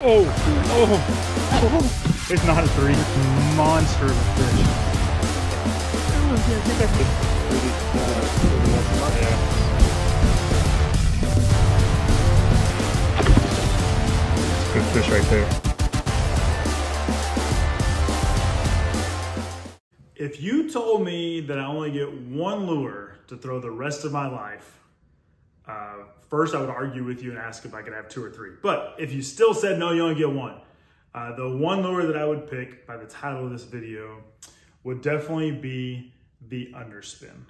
Oh, oh, oh. It's not a three. It's a monster of a fish. Good fish right there. If you told me that I only get one lure to throw the rest of my life, uh, first I would argue with you and ask if I could have two or three. But if you still said no, you only get one. Uh, the one lure that I would pick by the title of this video would definitely be the underspin.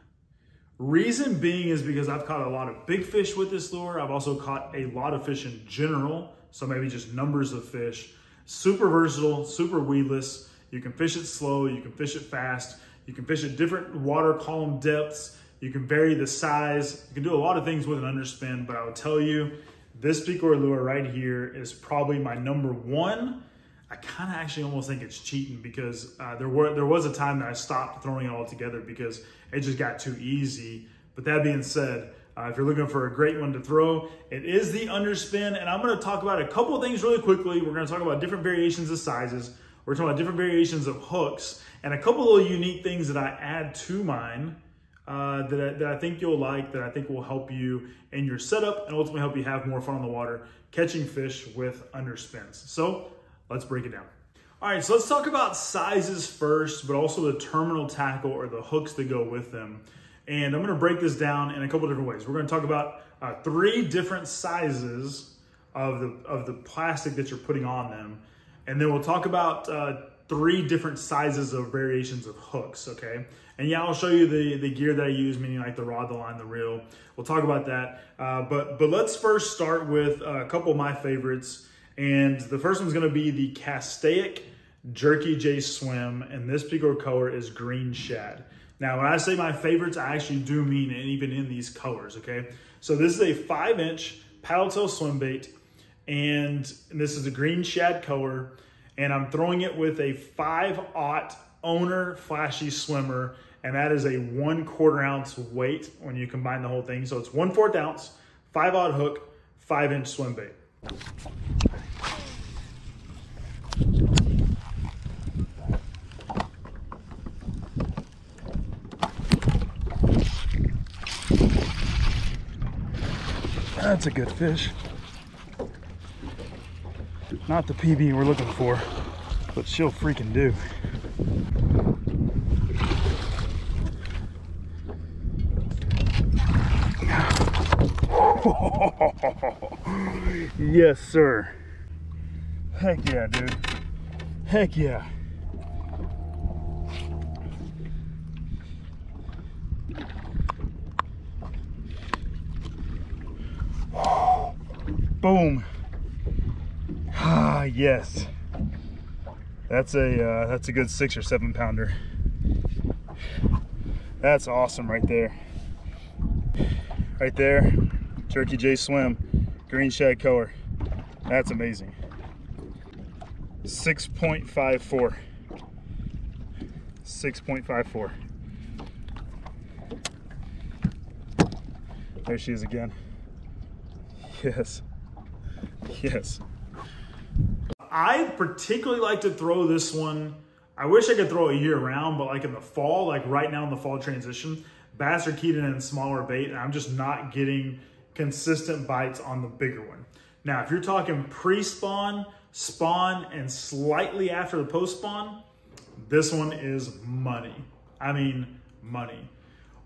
Reason being is because I've caught a lot of big fish with this lure. I've also caught a lot of fish in general. So maybe just numbers of fish. Super versatile, super weedless. You can fish it slow, you can fish it fast. You can fish at different water column depths. You can vary the size. You can do a lot of things with an underspin, but I will tell you, this Picor lure right here is probably my number one. I kind of actually almost think it's cheating because uh, there were there was a time that I stopped throwing it all together because it just got too easy. But that being said, uh, if you're looking for a great one to throw, it is the underspin. And I'm going to talk about a couple of things really quickly. We're going to talk about different variations of sizes. We're talking about different variations of hooks and a couple of unique things that I add to mine uh, that, I, that I think you'll like, that I think will help you in your setup and ultimately help you have more fun on the water catching fish with underspins. So let's break it down. All right, so let's talk about sizes first, but also the terminal tackle or the hooks that go with them. And I'm gonna break this down in a couple different ways. We're gonna talk about uh, three different sizes of the, of the plastic that you're putting on them. And then we'll talk about uh, three different sizes of variations of hooks, okay? And yeah, I'll show you the, the gear that I use, meaning like the rod, the line, the reel. We'll talk about that. Uh, but, but let's first start with a couple of my favorites. And the first one's gonna be the Castaic Jerky J Swim. And this particular color is green shad. Now, when I say my favorites, I actually do mean it even in these colors, okay? So this is a five inch paddle tail swim bait. And this is a green shad color and I'm throwing it with a five aught owner flashy swimmer and that is a one quarter ounce weight when you combine the whole thing. So it's one fourth ounce, five aught hook, five inch swim bait. That's a good fish. Not the PB we're looking for, but she'll freaking do. yes, sir. Heck yeah, dude. Heck yeah. Boom. Ah, yes. That's a uh, that's a good six or seven pounder. That's awesome right there. Right there, Jerky J Swim, green shad color. That's amazing. 6.54. 6.54. There she is again. Yes. Yes. I particularly like to throw this one. I wish I could throw it year round, but like in the fall, like right now in the fall transition, bass are keyed in and smaller bait, and I'm just not getting consistent bites on the bigger one. Now, if you're talking pre-spawn, spawn, and slightly after the post-spawn, this one is money. I mean, money.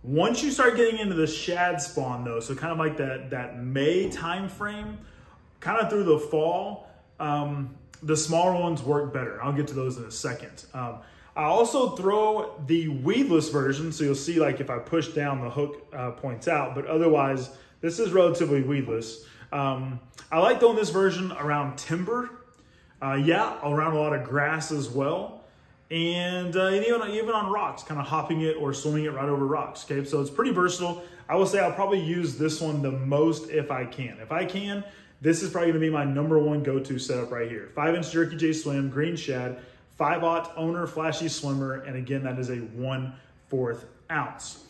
Once you start getting into the shad spawn though, so kind of like that, that May time frame, kind of through the fall, um, the smaller ones work better. I'll get to those in a second. Um, I also throw the weedless version, so you'll see like if I push down, the hook uh, points out, but otherwise, this is relatively weedless. Um, I like throwing this version around timber. Uh, yeah, around a lot of grass as well. And, uh, and even, even on rocks, kind of hopping it or swimming it right over rocks, okay? So it's pretty versatile. I will say I'll probably use this one the most if I can. If I can, this is probably gonna be my number one go-to setup right here. Five inch Jerky J Swim, green shad, five aught owner flashy swimmer, and again, that is a one fourth ounce.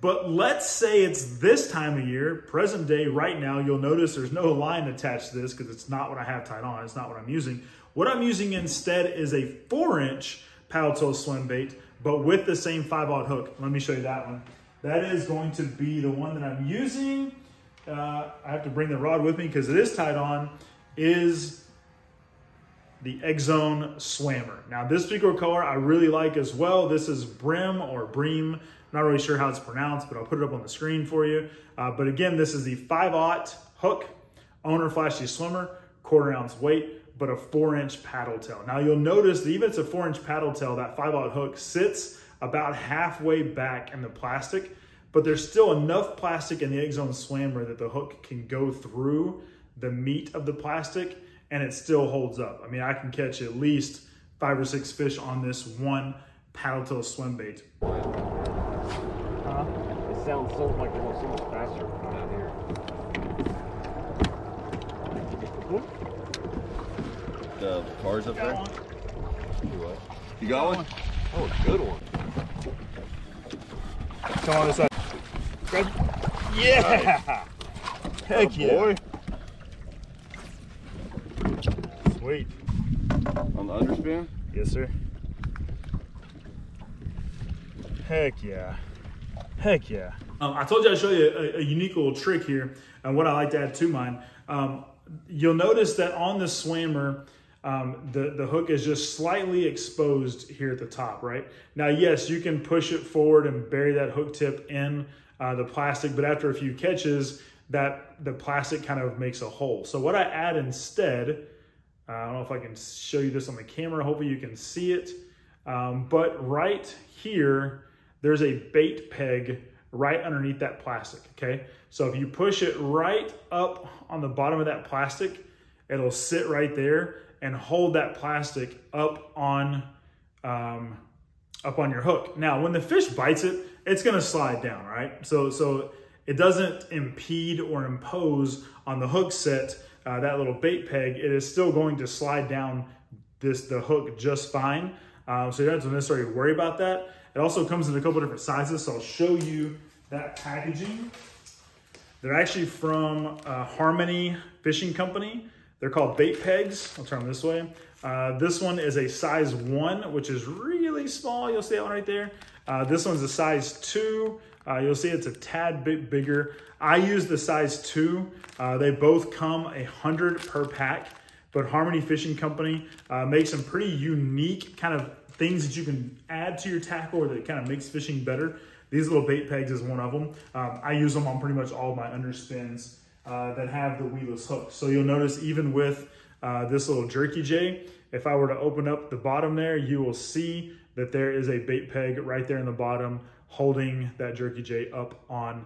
But let's say it's this time of year, present day, right now, you'll notice there's no line attached to this because it's not what I have tied on. It's not what I'm using. What I'm using instead is a four inch paddle swim bait, but with the same five aught hook. Let me show you that one. That is going to be the one that I'm using. Uh, I have to bring the rod with me because it is tied on, is the X Zone Swammer. Now this particular color I really like as well. This is Brim or Bream. Not really sure how it's pronounced, but I'll put it up on the screen for you. Uh, but again, this is the 5-aught hook, owner flashy swimmer, quarter ounce weight, but a four inch paddle tail. Now you'll notice that even it's a four inch paddle tail, that 5-aught hook sits about halfway back in the plastic, but there's still enough plastic in the X Zone Swammer that the hook can go through the meat of the plastic and it still holds up. I mean, I can catch at least five or six fish on this one paddle tail swim bait. Huh? It sounds so like it goes so much faster out here. The cars up there? one. You what? You got one? Oh, good one. Come on this side. Good. Yeah! Heck yeah. Boy. Sweet. On the underspin? Yes, sir. Heck yeah. Heck yeah. Um, I told you I'd show you a, a, unique little trick here and what I like to add to mine. Um, you'll notice that on the swammer, um, the, the hook is just slightly exposed here at the top, right? Now, yes, you can push it forward and bury that hook tip in uh, the plastic, but after a few catches, that the plastic kind of makes a hole. So what I add instead, uh, I don't know if I can show you this on the camera, hopefully you can see it, um, but right here, there's a bait peg right underneath that plastic, okay? So if you push it right up on the bottom of that plastic, it'll sit right there and hold that plastic up on um, up on your hook. Now, when the fish bites it, it's gonna slide down, right? So, so it doesn't impede or impose on the hook set, uh, that little bait peg, it is still going to slide down this the hook just fine. Um, so you don't have to necessarily worry about that. It also comes in a couple different sizes, so I'll show you that packaging. They're actually from uh, Harmony Fishing Company. They're called bait pegs. I'll turn them this way. Uh, this one is a size one, which is really small. You'll see that one right there. Uh, this one's a size two. Uh, you'll see it's a tad bit bigger. I use the size two. Uh, they both come a hundred per pack, but Harmony Fishing Company uh, makes some pretty unique kind of things that you can add to your tackle or that kind of makes fishing better. These little bait pegs is one of them. Um, I use them on pretty much all my underspins uh, that have the weedless hook. So you'll notice even with uh, this little jerky J, if I were to open up the bottom there, you will see that there is a bait peg right there in the bottom holding that jerky J up on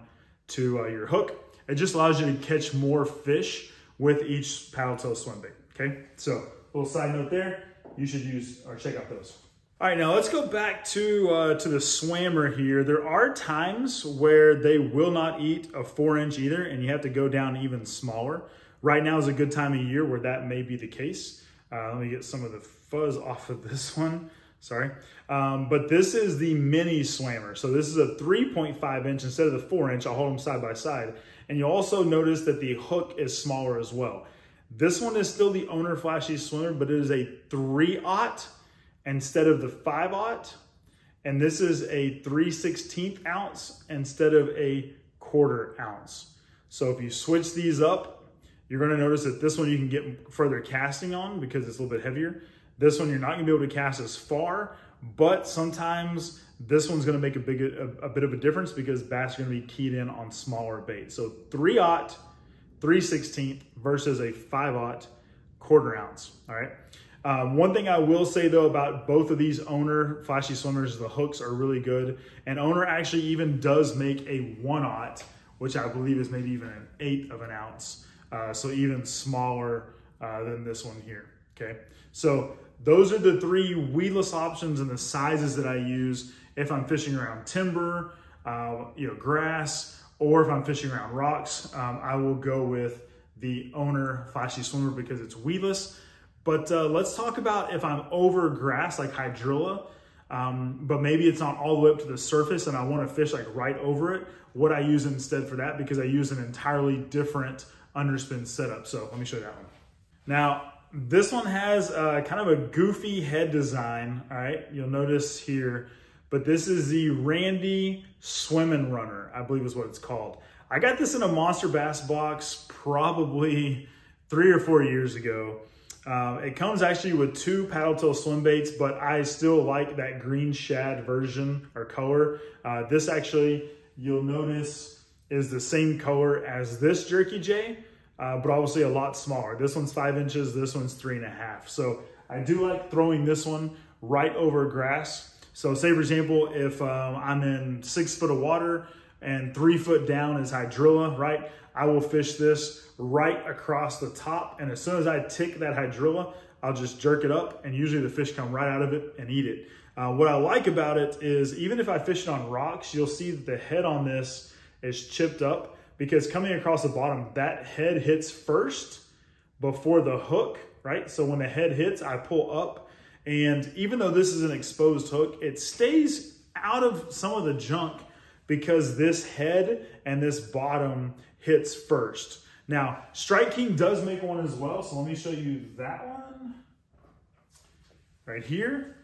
to uh, your hook. It just allows you to catch more fish with each paddle tail swim bait, okay? So little side note there, you should use or check out those. All right, now let's go back to, uh, to the swammer here. There are times where they will not eat a four inch either, and you have to go down even smaller. Right now is a good time of year where that may be the case. Uh, let me get some of the fuzz off of this one. Sorry. Um, but this is the mini swammer. So this is a 3.5 inch instead of the four inch. I'll hold them side by side. And you'll also notice that the hook is smaller as well. This one is still the owner flashy swimmer, but it is a three aught instead of the 5 aught. And this is a 3 16th ounce instead of a quarter ounce. So if you switch these up, you're gonna notice that this one you can get further casting on because it's a little bit heavier. This one you're not gonna be able to cast as far, but sometimes this one's gonna make a big a, a bit of a difference because bass are gonna be keyed in on smaller bait. So 3 aught, 3 16th versus a 5 aught quarter ounce, all right? Um, one thing I will say though about both of these owner flashy swimmers, the hooks are really good. And owner actually even does make a one aught, which I believe is maybe even an eighth of an ounce. Uh, so even smaller uh, than this one here, okay? So those are the three weedless options and the sizes that I use if I'm fishing around timber, uh, you know, grass, or if I'm fishing around rocks, um, I will go with the owner flashy swimmer because it's weedless. But uh, let's talk about if I'm over grass like hydrilla. um, but maybe it's not all the way up to the surface and I want to fish like right over it, what I use instead for that because I use an entirely different underspin setup. So let me show you that one. Now, this one has uh, kind of a goofy head design, all right? You'll notice here, but this is the Randy Swim and Runner, I believe is what it's called. I got this in a Monster Bass box probably three or four years ago. Um, it comes actually with two paddle tail swim baits, but I still like that green shad version or color. Uh, this actually, you'll notice, is the same color as this Jerky J, uh, but obviously a lot smaller. This one's five inches, this one's three and a half. So I do like throwing this one right over grass. So say for example, if um, I'm in six foot of water and three foot down is hydrilla, right? I will fish this right across the top. And as soon as I tick that hydrilla, I'll just jerk it up and usually the fish come right out of it and eat it. Uh, what I like about it is even if I fish it on rocks, you'll see that the head on this is chipped up because coming across the bottom, that head hits first before the hook, right? So when the head hits, I pull up. And even though this is an exposed hook, it stays out of some of the junk because this head and this bottom hits first. Now, Strike King does make one as well. So let me show you that one right here.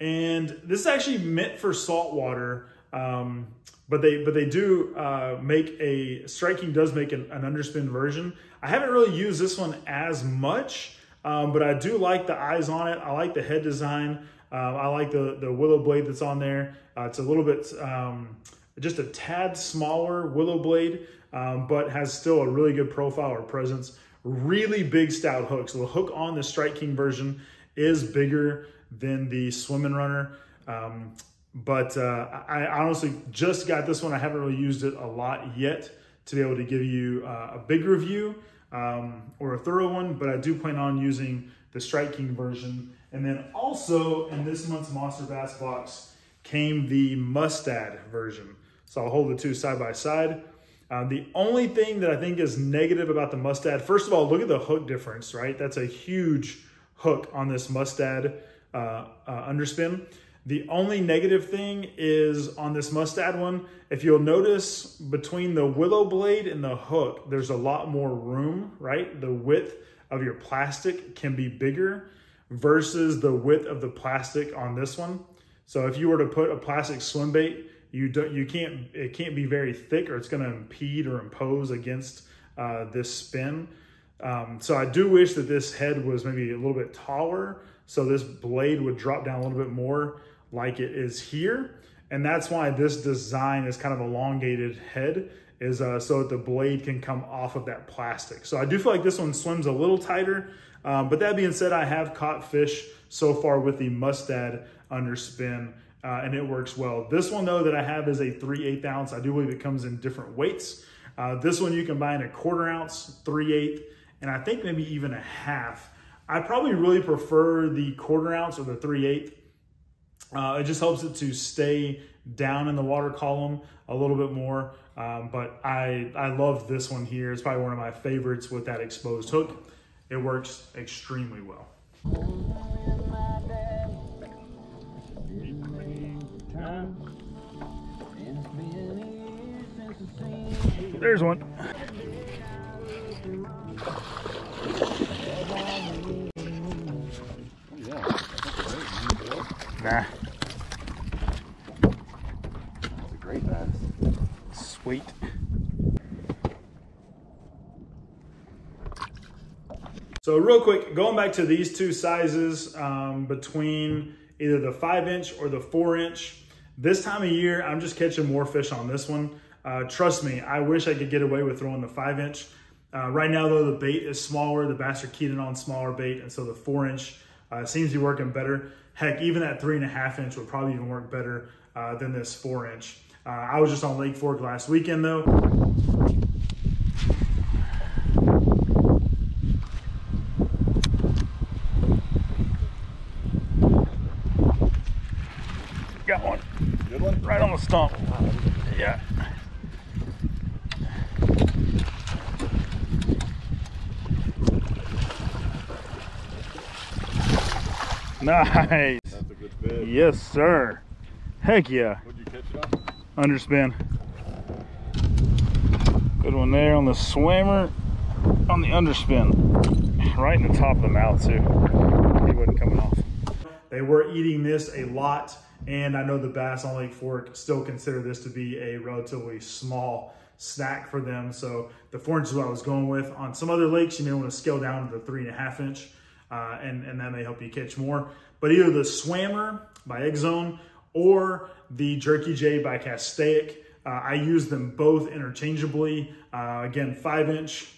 And this is actually meant for saltwater. Um, but they but they do uh, make a Strike King does make an, an, underspin version. I haven't really used this one as much, um, but I do like the eyes on it. I like the head design. Uh, I like the the willow blade that's on there. Uh, it's a little bit um, just a tad smaller willow blade, um, but has still a really good profile or presence. Really big stout hook. So the hook on the Strike King version is bigger than the Swim and Runner. Um, but uh, I honestly just got this one. I haven't really used it a lot yet to be able to give you uh, a big review um, or a thorough one, but I do plan on using the Strike King version. And then also in this month's Monster Bass box came the Mustad version. So I'll hold the two side by side. Uh, the only thing that I think is negative about the Mustad, first of all, look at the hook difference, right? That's a huge hook on this Mustad uh, uh, underspin. The only negative thing is on this Mustad one, if you'll notice between the willow blade and the hook, there's a lot more room, right? The width of your plastic can be bigger versus the width of the plastic on this one. So if you were to put a plastic swim bait, you don't, you can't, it can't be very thick or it's gonna impede or impose against uh, this spin. Um, so I do wish that this head was maybe a little bit taller so this blade would drop down a little bit more like it is here. And that's why this design is kind of elongated head is uh, so that the blade can come off of that plastic. So I do feel like this one swims a little tighter. Um, but that being said, I have caught fish so far with the Mustad underspin uh, and it works well. This one though that I have is a 3 8 ounce. I do believe it comes in different weights. Uh, this one you can buy in a quarter ounce, 3 8, and I think maybe even a half. I probably really prefer the quarter ounce or the 3 8 uh, it just helps it to stay down in the water column a little bit more. Um, but I, I love this one here. It's probably one of my favorites with that exposed hook. It works extremely well. There's one. Nah. Great bass. Sweet. So real quick, going back to these two sizes um, between either the five inch or the four inch, this time of year, I'm just catching more fish on this one. Uh, trust me, I wish I could get away with throwing the five inch. Uh, right now though, the bait is smaller, the bass are keyed on smaller bait, and so the four inch uh, seems to be working better. Heck, even that three and a half inch would probably even work better uh, than this four inch. Uh, I was just on Lake Fork last weekend though. Got one. Good one? Right on the stump. Yeah. Nice. That's a good bit. Yes, sir. Heck yeah. What'd you catch it on? Underspin. Good one there on the swimmer. On the underspin. Right in the top of the mouth too. He wasn't coming off. They were eating this a lot. And I know the bass on Lake Fork still consider this to be a relatively small snack for them. So the four inch is what I was going with. On some other lakes, you may want to scale down to the three and a half inch, uh, and, and that may help you catch more. But either the Swammer by Zone or the Jerky J by Castaic, uh, I use them both interchangeably. Uh, again, five inch,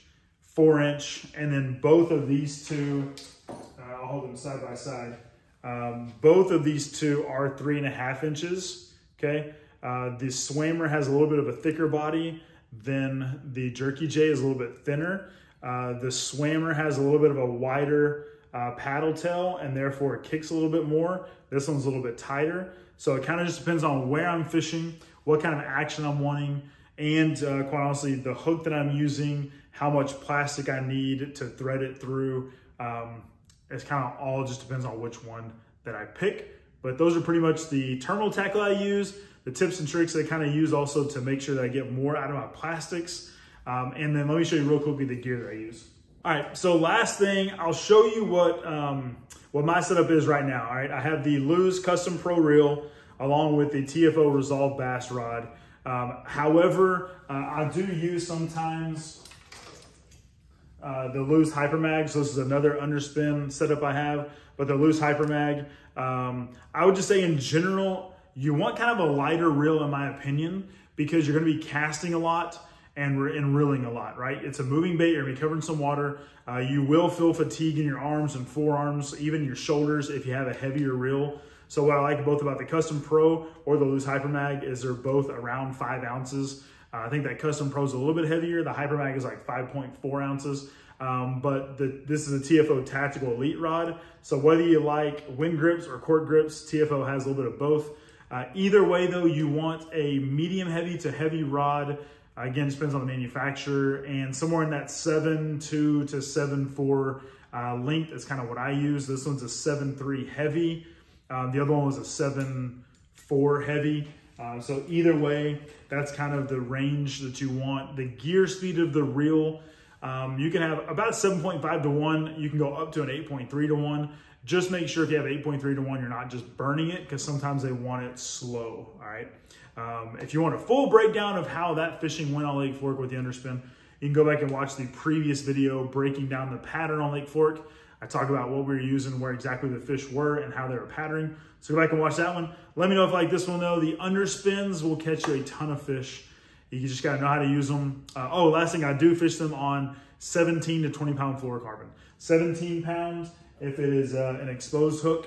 four inch, and then both of these two, uh, I'll hold them side by side. Um, both of these two are three and a half inches, okay? Uh, the Swammer has a little bit of a thicker body than the Jerky J is a little bit thinner. Uh, the Swammer has a little bit of a wider uh, paddle tail and therefore it kicks a little bit more. This one's a little bit tighter. So it kind of just depends on where I'm fishing, what kind of action I'm wanting, and uh, quite honestly, the hook that I'm using, how much plastic I need to thread it through. Um, it's kind of all just depends on which one that I pick. But those are pretty much the terminal tackle I use, the tips and tricks I kind of use also to make sure that I get more out of my plastics. Um, and then let me show you real quickly the gear that I use. All right, so last thing, I'll show you what, um, what my setup is right now. All right, I have the Lew's Custom Pro Reel along with the TFO Resolve Bass Rod. Um, however, uh, I do use sometimes uh, the Lew's Hypermag. So this is another underspin setup I have, but the Lew's Hypermag. Um, I would just say in general, you want kind of a lighter reel in my opinion, because you're gonna be casting a lot and, and reeling a lot, right? It's a moving bait, you're gonna be covering some water. Uh, you will feel fatigue in your arms and forearms, even your shoulders if you have a heavier reel. So what I like both about the Custom Pro or the Lew's Hypermag is they're both around five ounces. Uh, I think that Custom Pro is a little bit heavier. The Hypermag is like 5.4 ounces. Um, but the, this is a TFO Tactical Elite rod. So whether you like Winn grips or cork grips, TFO has a little bit of both. Uh, either way though, you want a medium heavy to heavy rod. Again, depends on the manufacturer and somewhere in that 7.2 to 7.4 uh, length is kind of what I use. This one's a 7.3 heavy. Um, the other one was a 7.4 heavy. Uh, so either way, that's kind of the range that you want. The gear speed of the reel, um, you can have about 7.5 to 1. You can go up to an 8.3 to 1. Just make sure if you have 8.3 to 1, you're not just burning it because sometimes they want it slow, all right? Um, if you want a full breakdown of how that fishing went on Lake Fork with the underspin, you can go back and watch the previous video breaking down the pattern on Lake Fork. I talk about what we were using, where exactly the fish were, and how they were patterning. So go back and watch that one. Let me know if like this one though. The underspins will catch you a ton of fish. You just gotta know how to use them. Uh, oh, last thing, I do fish them on 17 to 20 pound fluorocarbon. 17 pounds if it is uh, an exposed hook,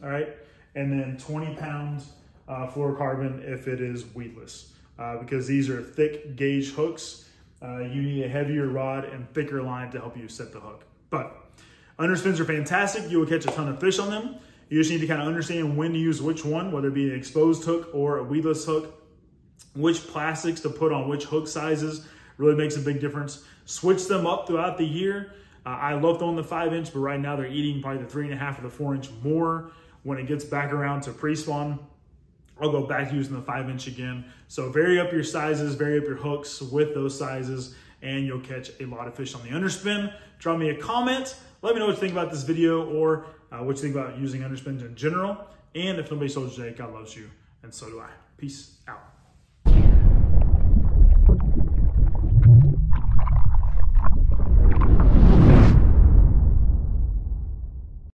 all right? And then 20 pounds uh, fluorocarbon if it is weedless. Uh, because these are thick gauge hooks. Uh, you need a heavier rod and thicker line to help you set the hook. But underspins are fantastic. You will catch a ton of fish on them. You just need to kind of understand when to use which one, whether it be an exposed hook or a weedless hook, which plastics to put on which hook sizes really makes a big difference. Switch them up throughout the year. Uh, I love throwing the five inch, but right now they're eating probably the three and a half or the four inch more. When it gets back around to pre-spawn, I'll go back to using the five inch again. So vary up your sizes, vary up your hooks with those sizes, and you'll catch a lot of fish on the underspin. Drop me a comment. Let me know what you think about this video or uh, what you think about using underspins in general. And if nobody told you God loves you, and so do I. Peace out.